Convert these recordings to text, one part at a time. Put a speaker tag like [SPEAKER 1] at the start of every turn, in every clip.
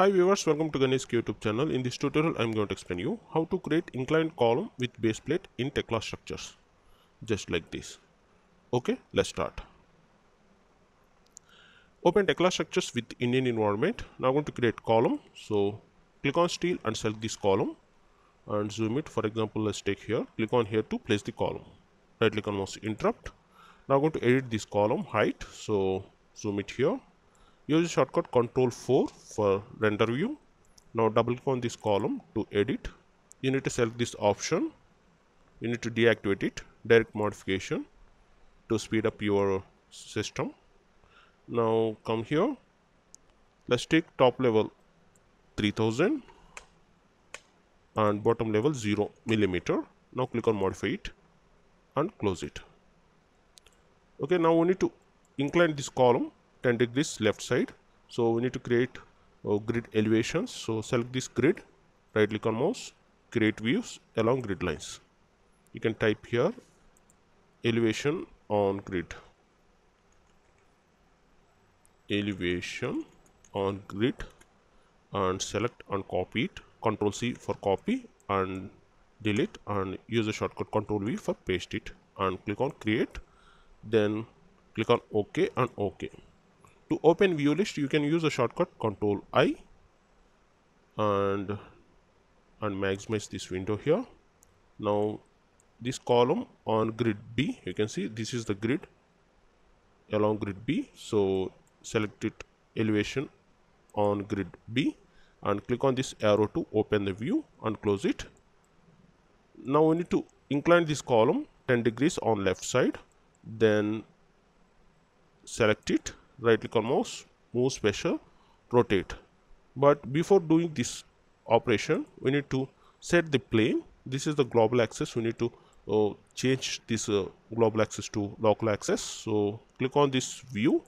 [SPEAKER 1] Hi viewers, welcome to Gani SK YouTube channel. In this tutorial, I am going to explain you how to create inclined column with base plate in Tekla structures. Just like this. Okay, let's start. Open Tekla structures with Indian environment. Now I'm going to create column. So click on steel and select this column and zoom it. For example, let's take here. Click on here to place the column. Right click on mouse interrupt. Now I'm going to edit this column height. So zoom it here use shortcut control 4 for render view. Now double click on this column to edit. You need to select this option. You need to deactivate it. Direct modification to speed up your system. Now come here. Let's take top level 3000 and bottom level 0 millimeter. Now click on modify it and close it. Okay now we need to incline this column 10 degrees left side. So we need to create uh, grid elevations. So select this grid right click on mouse create views along grid lines. You can type here elevation on grid. Elevation on grid and select and copy it. Control C for copy and delete and use the shortcut control V for paste it and click on create. Then click on OK and OK to open view list you can use a shortcut control i and and maximize this window here. Now this column on grid b you can see this is the grid along grid b. So select it elevation on grid b and click on this arrow to open the view and close it. Now we need to incline this column 10 degrees on left side then select it right click on mouse move special rotate. But before doing this operation we need to set the plane. This is the global axis. We need to uh, change this uh, global axis to local axis. So click on this view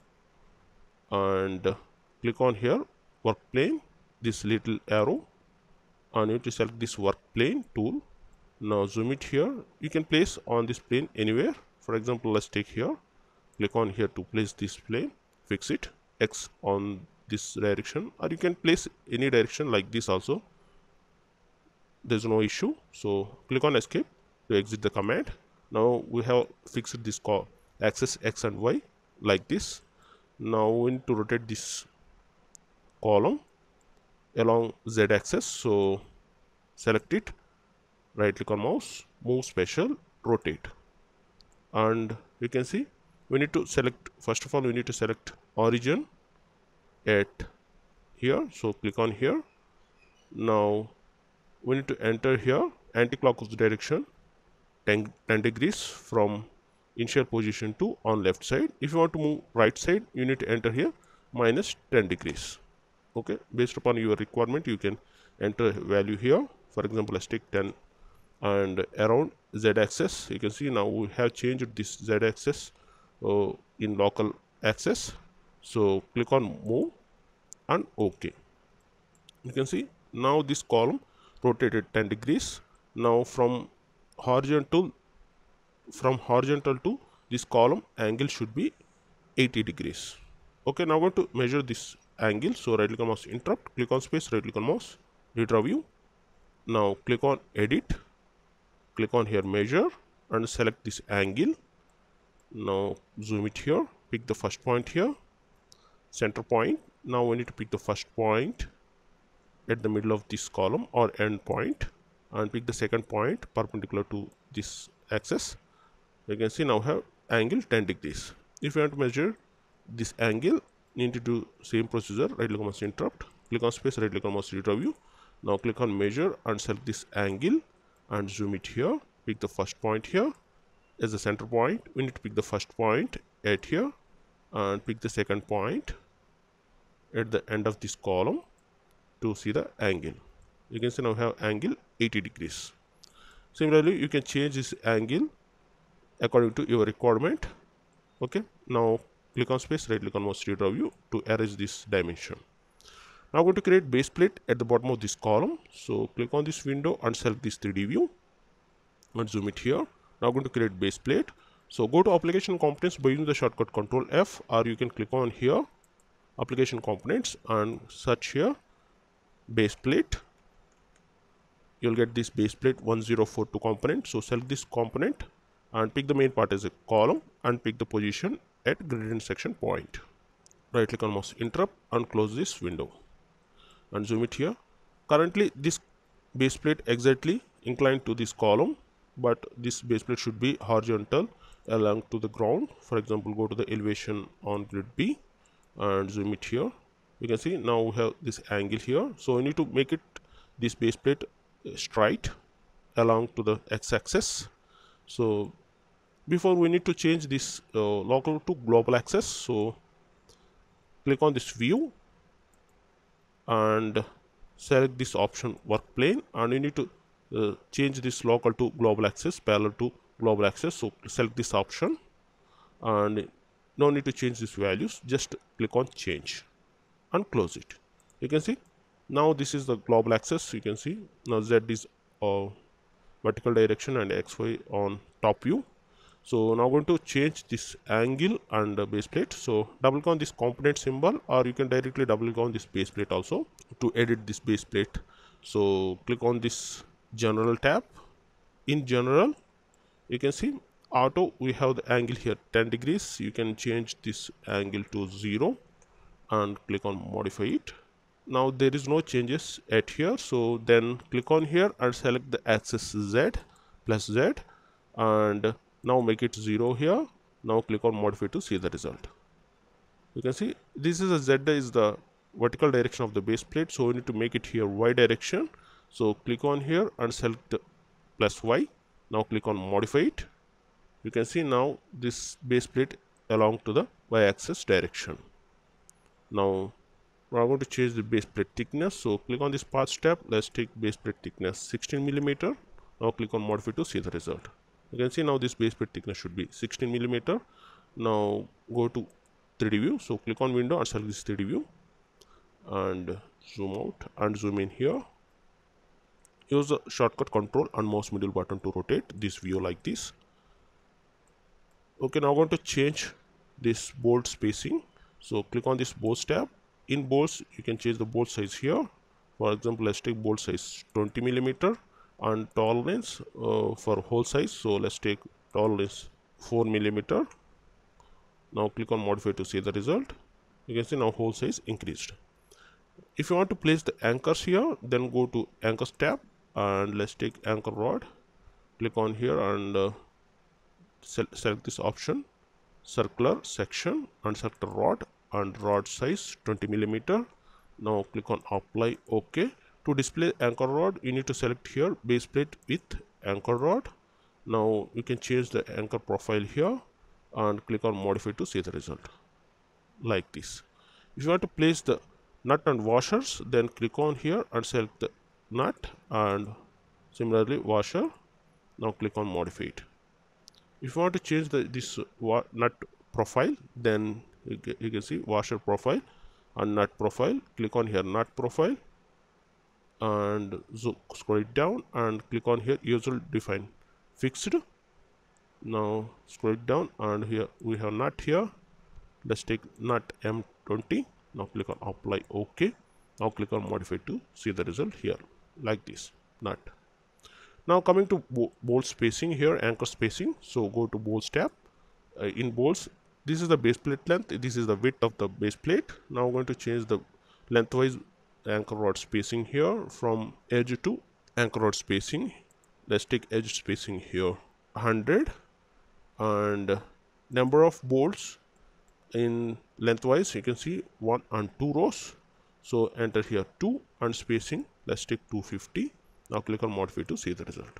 [SPEAKER 1] and uh, click on here work plane this little arrow. And you need to select this work plane tool. Now zoom it here. You can place on this plane anywhere. For example let's take here. Click on here to place this plane fix it x on this direction or you can place any direction like this also. There's no issue. So click on escape to exit the command. Now we have fixed this call axis x and y like this. Now we need to rotate this column along z axis. So select it. Right click on mouse. Move special rotate. And you can see we need to select first of all we need to select origin at here. So click on here. Now we need to enter here. Anti-clockwise direction 10, 10 degrees from initial position to on left side. If you want to move right side you need to enter here minus 10 degrees. Okay? Based upon your requirement you can enter value here. For example let's take 10 and around z axis. You can see now we have changed this z axis uh, in local axis. So click on move and ok you can see now this column rotated 10 degrees. Now from horizontal from horizontal to this column angle should be 80 degrees. Okay now I'm going to measure this angle. So right click on mouse interrupt click on space right click on mouse redraw view. Now click on edit click on here measure and select this angle now zoom it here. Pick the first point here. Center point. Now we need to pick the first point at the middle of this column or end point and pick the second point perpendicular to this axis. You can see now have angle 10 degrees. If you want to measure this angle you need to do same procedure right click on mouse interrupt. Click on space right click on mouse redraw view. Now click on measure and select this angle and zoom it here. Pick the first point here as the center point we need to pick the first point at here and pick the second point at the end of this column to see the angle. You can see now we have angle 80 degrees. Similarly you can change this angle according to your requirement. Okay now click on space right click on mouse redraw view to arrange this dimension. Now I'm going to create base plate at the bottom of this column. So click on this window and select this 3d view and zoom it here now going to create base plate. So go to application components by using the shortcut control F or you can click on here application components and search here base plate. You'll get this base plate 1042 component. So select this component and pick the main part as a column and pick the position at grid intersection point. Right click on mouse interrupt and close this window and zoom it here. Currently this base plate exactly inclined to this column but this base plate should be horizontal along to the ground. For example go to the elevation on grid B and zoom it here. You can see now we have this angle here. So we need to make it this base plate straight along to the x-axis. So before we need to change this uh, local to global axis. So click on this view and select this option work plane. And you need to uh, change this local to global axis parallel to global axis. So select this option and no need to change these values just click on change and close it. You can see now this is the global axis you can see now z is uh, vertical direction and xy on top view. So now going to change this angle and uh, base plate. So double click on this component symbol or you can directly double click on this base plate also to edit this base plate. So click on this general tab. In general you can see auto we have the angle here 10 degrees. You can change this angle to 0 and click on modify it. Now there is no changes at here so then click on here and select the axis z plus z and now make it 0 here. Now click on modify to see the result. You can see this is a z is the vertical direction of the base plate so we need to make it here y direction so click on here and select plus y. Now click on modify it. You can see now this base plate along to the y-axis direction. Now we're going to change the base plate thickness. So click on this parts tab. Let's take base plate thickness 16 millimeter. Now click on modify to see the result. You can see now this base plate thickness should be 16 millimeter. Now go to 3d view. So click on window and select this 3d view. And zoom out and zoom in here use the shortcut control and mouse middle button to rotate this view like this. Okay now i'm going to change this bolt spacing. So click on this bolts tab. In bolts you can change the bolt size here. For example let's take bolt size 20 millimeter and tolerance uh, for hole size. So let's take tolerance 4 millimeter. Now click on modify to see the result. You can see now hole size increased. If you want to place the anchors here then go to anchors tab and let's take anchor rod. Click on here and uh, select this option. Circular section and select the rod and rod size 20 millimeter. Now click on apply ok. To display anchor rod you need to select here base plate with anchor rod. Now you can change the anchor profile here and click on modify to see the result. Like this. If you want to place the nut and washers then click on here and select the nut and similarly washer. Now click on modify it. If you want to change the this nut profile then you, can see washer profile and nut profile. Click on here nut profile and so scroll it down and click on here user define fixed. Now scroll it down and here we have nut here. Let's take nut m20 now click on apply ok. Now click on modify to see the result here like this nut. Now coming to bolt spacing here anchor spacing. So go to bolts tab. Uh, in bolts this is the base plate length. This is the width of the base plate. Now i'm going to change the lengthwise anchor rod spacing here from edge to anchor rod spacing. Let's take edge spacing here 100 and number of bolts in lengthwise you can see one and two rows. So enter here 2 and spacing let's take 250 now click on modify to see the result.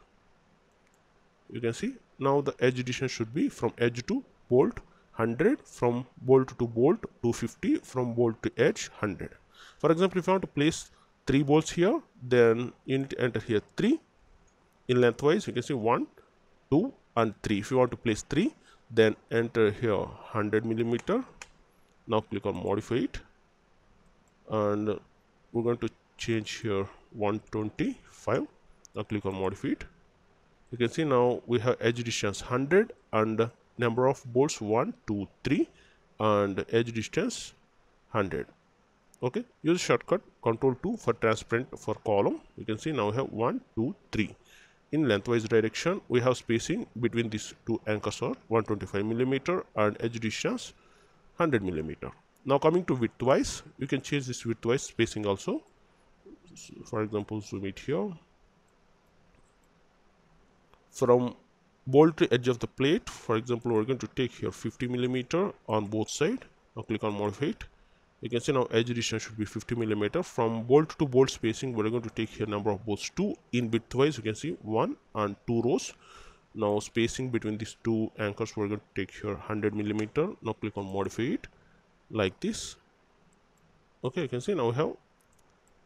[SPEAKER 1] You can see now the edge distance should be from edge to bolt 100 from bolt to bolt 250 from bolt to edge 100 for example if you want to place three bolts here then you need to enter here three. In lengthwise you can see one two and three. If you want to place three then enter here 100 millimeter. Now click on modify it. And we're going to change here 125 now click on modify it. You can see now we have edge distance 100 and number of bolts 1 2 3 and edge distance 100 okay use shortcut control 2 for transparent for column. You can see now we have 1 2 3 in lengthwise direction we have spacing between these two anchors are 125 millimeter and edge distance 100 millimeter. Now coming to widthwise you can change this widthwise spacing also. so for example zoom it here from bolt to edge of the plate for example we're going to take here 50 millimeter on both side. Now click on modify it you can see now edge distance should be 50 millimeter. From bolt to bolt spacing we're going to take here number of bolts two in widthwise. You can see one and two rows. Now spacing between these two anchors we're going to take here 100 millimeter. Now click on modify it like this. Okay you can see now we have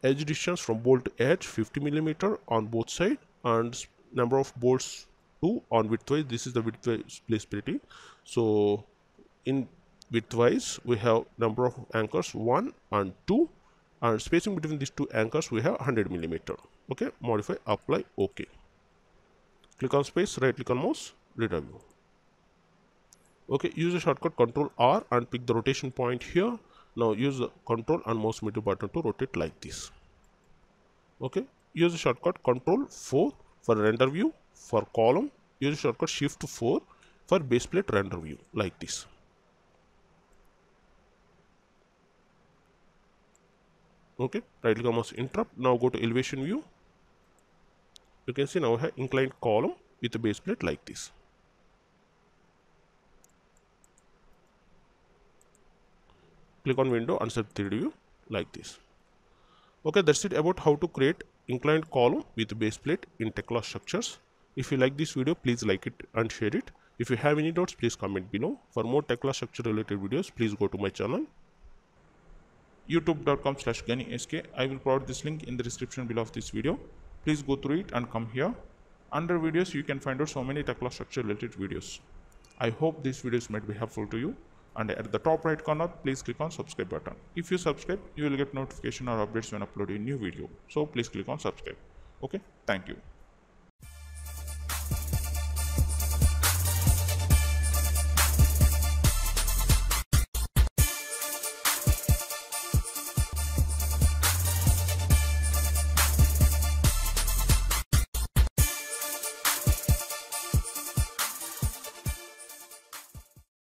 [SPEAKER 1] edge distance from bolt to edge 50 millimeter on both side and number of bolts 2 on widthwise. This is the widthwise placeability so in widthwise we have number of anchors 1 and 2 and spacing between these two anchors we have 100 millimeter. Okay modify apply ok click on space right click on mouse read okay use the shortcut control r and pick the rotation point here now use the control and mouse middle button to rotate like this. Okay? Use the shortcut control 4 for render view for column. Use the shortcut shift 4 for base plate render view like this. Okay? Right click mouse interrupt. Now go to elevation view. You can see now I have inclined column with a base plate like this click on window and set 3D view like this. Okay that's it about how to create inclined column with base plate in Tekla structures. If you like this video please like it and share it. If you have any doubts please comment below. For more Tekla structure related videos please go to my channel
[SPEAKER 2] youtube.com slash sk i will provide this link in the description below of this video. Please go through it and come here. Under videos you can find out so many Tekla structure related videos. I hope these videos might be helpful to you and at the top right corner please click on subscribe button. If you subscribe you will get notification or updates when uploading new video. So please click on subscribe. Okay? Thank you